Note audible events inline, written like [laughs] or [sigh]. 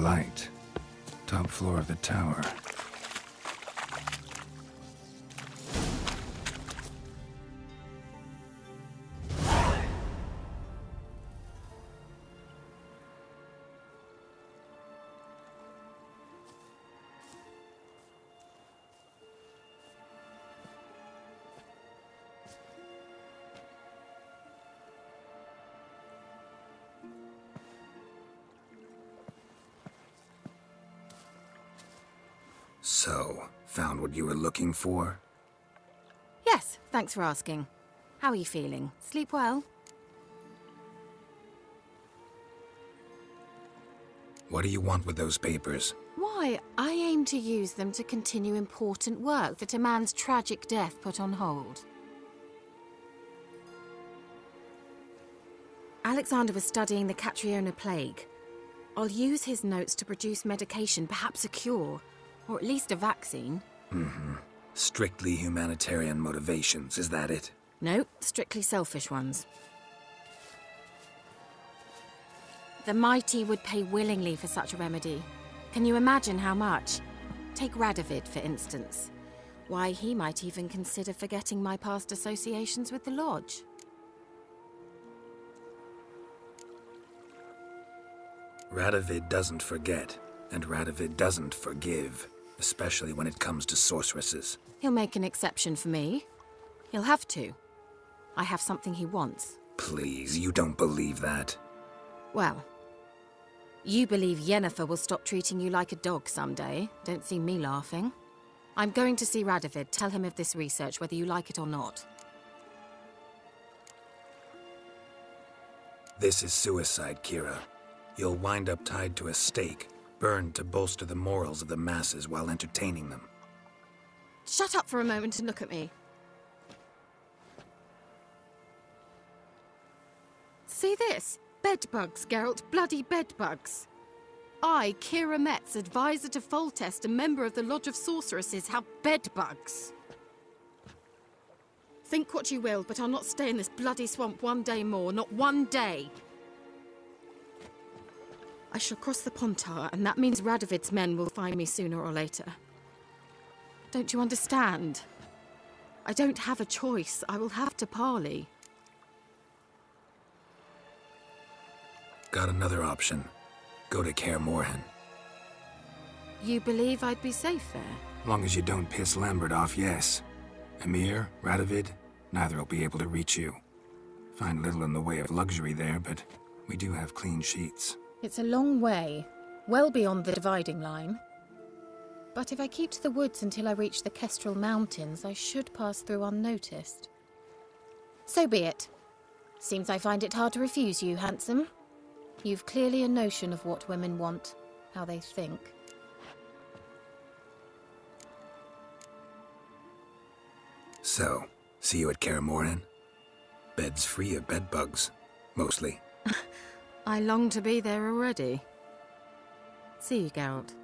light. Top floor of the tower. So, found what you were looking for? Yes, thanks for asking. How are you feeling? Sleep well? What do you want with those papers? Why, I aim to use them to continue important work that a man's tragic death put on hold. Alexander was studying the Catriona plague. I'll use his notes to produce medication, perhaps a cure, or at least a vaccine. Mm-hmm. Strictly humanitarian motivations, is that it? No, strictly selfish ones. The mighty would pay willingly for such a remedy. Can you imagine how much? Take Radovid, for instance. Why, he might even consider forgetting my past associations with the Lodge. Radovid doesn't forget, and Radovid doesn't forgive, especially when it comes to sorceresses. He'll make an exception for me. He'll have to. I have something he wants. Please, you don't believe that. Well, you believe Yennefer will stop treating you like a dog someday. Don't see me laughing. I'm going to see Radovid. Tell him of this research, whether you like it or not. This is suicide, Keira. You'll wind up tied to a stake, burned to bolster the morals of the masses while entertaining them. Shut up for a moment and look at me. See this? Bedbugs, Geralt. Bloody bedbugs. I, Keira Metz, advisor to Foltest, a member of the Lodge of Sorceresses, have bedbugs. Think what you will, but I'll not stay in this bloody swamp one day more. Not one day. I shall cross the Pontar, and that means Radovid's men will find me sooner or later. Don't you understand? I don't have a choice. I will have to parley. Got another option. Go to Kaer Morhen. You believe I'd be safe there? Long as you don't piss Lambert off, yes. Emhyr, Radovid, neither will be able to reach you. Find little in the way of luxury there, but we do have clean sheets. It's a long way, well beyond the dividing line. But if I keep to the woods until I reach the Kestrel Mountains, I should pass through unnoticed. So be it. Seems I find it hard to refuse you, handsome. You've clearly a notion of what women want, how they think. So, see you at Kaer Morhen? Beds free of bedbugs, mostly. [laughs] I long to be there already. See you, Geralt.